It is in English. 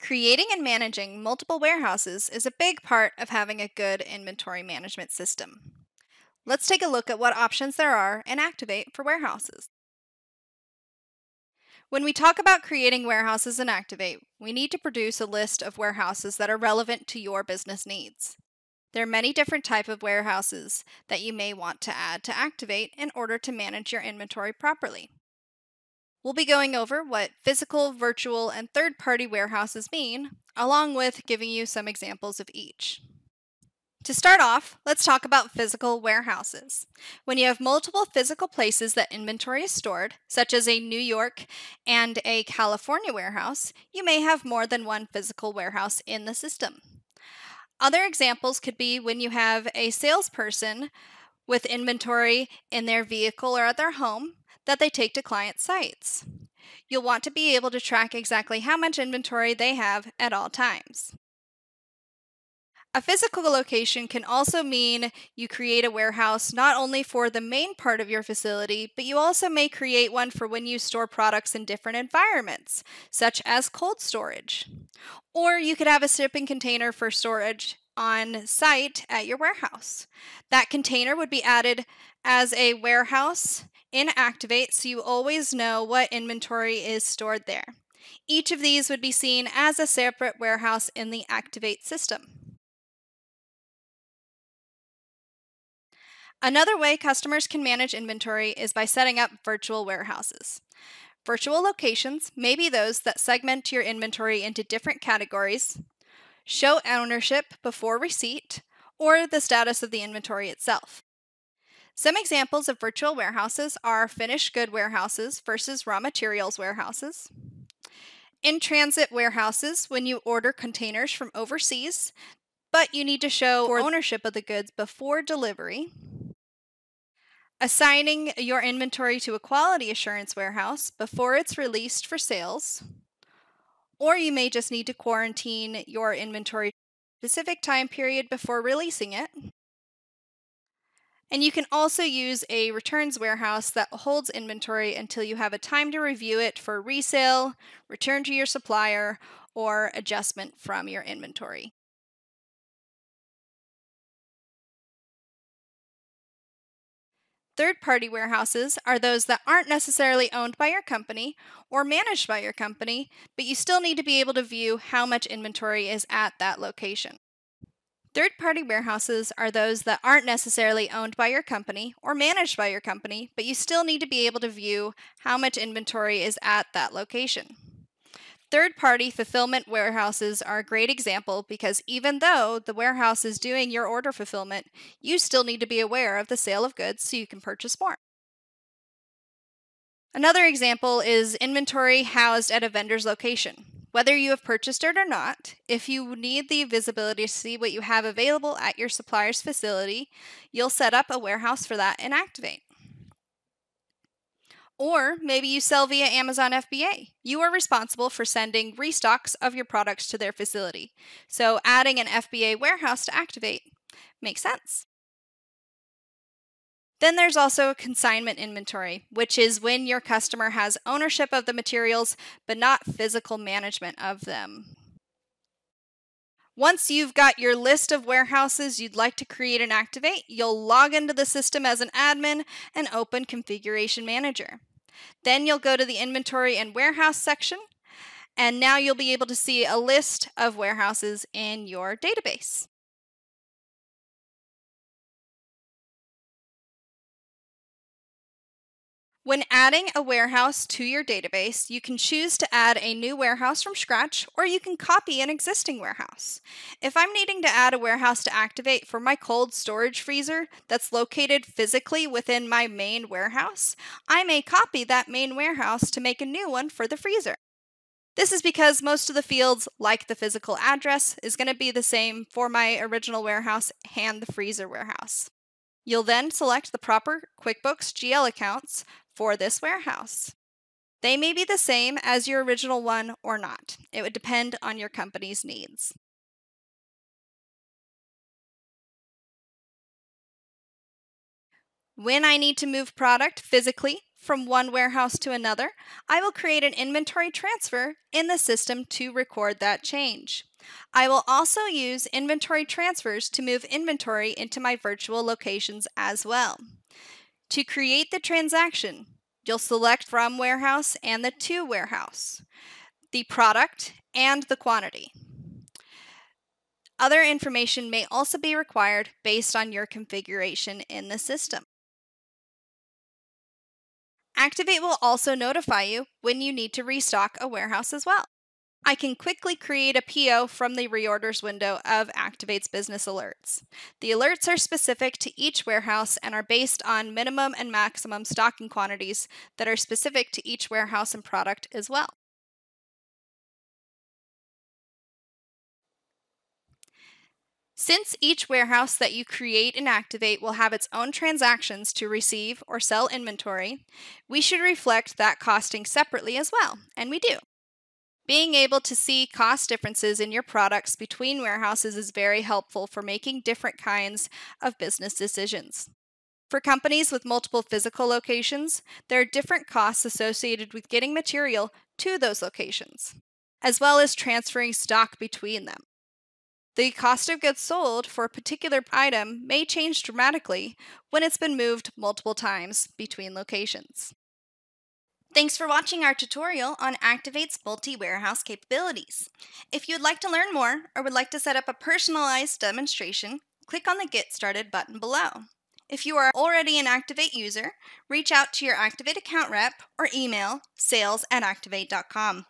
Creating and managing multiple warehouses is a big part of having a good inventory management system. Let's take a look at what options there are in Acctivate for warehouses. When we talk about creating warehouses in Acctivate, we need to produce a list of warehouses that are relevant to your business needs. There are many different type of warehouses that you may want to add to Acctivate in order to manage your inventory properly. We'll be going over what physical, virtual, and third party warehouses mean, along with giving you some examples of each. To start off, let's talk about physical warehouses. When you have multiple physical places that inventory is stored, such as a New York and a California warehouse, you may have more than one physical warehouse in the system. Other examples could be when you have a salesperson with inventory in their vehicle or at their home that they take to client sites. You'll want to be able to track exactly how much inventory they have at all times. A physical location can also mean you create a warehouse not only for the main part of your facility, but you also may create one for when you store products in different environments, such as cold storage. Or you could have a shipping container for storage on site at your warehouse. That container would be added as a warehouse in Acctivate so you always know what inventory is stored there. Each of these would be seen as a separate warehouse in the Acctivate system. Another way customers can manage inventory is by setting up virtual warehouses. Virtual locations may be those that segment your inventory into different categories, show ownership before receipt, or the status of the inventory itself. Some examples of virtual warehouses are finished good warehouses versus raw materials warehouses, in transit warehouses when you order containers from overseas, but you need to show ownership of the goods before delivery, assigning your inventory to a quality assurance warehouse before it's released for sales, or you may just need to quarantine your inventory specific time period before releasing it. And you can also use a returns warehouse that holds inventory until you have a time to review it for resale, return to your supplier, or adjustment from your inventory. Third party warehouses are those that aren't necessarily owned by your company or managed by your company, but you still need to be able to view how much inventory is at that location. Third party warehouses are those that aren't necessarily owned by your company or managed by your company, but you still need to be able to view how much inventory is at that location. Third party fulfillment warehouses are a great example because even though the warehouse is doing your order fulfillment, you still need to be aware of the sale of goods so you can purchase more. Another example is inventory housed at a vendor's location. Whether you have purchased it or not, if you need the visibility to see what you have available at your supplier's facility, you'll set up a warehouse for that and Acctivate. Or maybe you sell via Amazon FBA. You are responsible for sending restocks of your products to their facility. So adding an FBA warehouse to Acctivate makes sense. Then there's also a consignment inventory, which is when your customer has ownership of the materials but not physical management of them. Once you've got your list of warehouses you'd like to create and Acctivate, you'll log into the system as an admin and open Configuration Manager. Then you'll go to the Inventory and Warehouse section, and now you'll be able to see a list of warehouses in your database. When adding a warehouse to your database, you can choose to add a new warehouse from scratch or you can copy an existing warehouse. If I'm needing to add a warehouse to Acctivate for my cold storage freezer that's located physically within my main warehouse, I may copy that main warehouse to make a new one for the freezer. This is because most of the fields, like the physical address, is going to be the same for my original warehouse and the freezer warehouse. You'll then select the proper QuickBooks GL accounts for this warehouse. They may be the same as your original one or not. It would depend on your company's needs. When I need to move product physically from one warehouse to another, I will create an inventory transfer in the system to record that change. I will also use inventory transfers to move inventory into my virtual locations as well. To create the transaction, you'll select from warehouse and the to warehouse, the product, and the quantity. Other information may also be required based on your configuration in the system. Acctivate will also notify you when you need to restock a warehouse as well. I can quickly create a PO from the reorders window of Acctivate's business alerts. The alerts are specific to each warehouse and are based on minimum and maximum stocking quantities that are specific to each warehouse and product as well. Since each warehouse that you create and Acctivate will have its own transactions to receive or sell inventory, we should reflect that costing separately as well, and we do. Being able to see cost differences in your products between warehouses is very helpful for making different kinds of business decisions. For companies with multiple physical locations, there are different costs associated with getting material to those locations, as well as transferring stock between them. The cost of goods sold for a particular item may change dramatically when it's been moved multiple times between locations. Thanks for watching our tutorial on Acctivate's multi-warehouse capabilities. If you'd like to learn more or would like to set up a personalized demonstration, click on the Get Started button below. If you are already an Acctivate user, reach out to your Acctivate account rep or email sales at acctivate.com.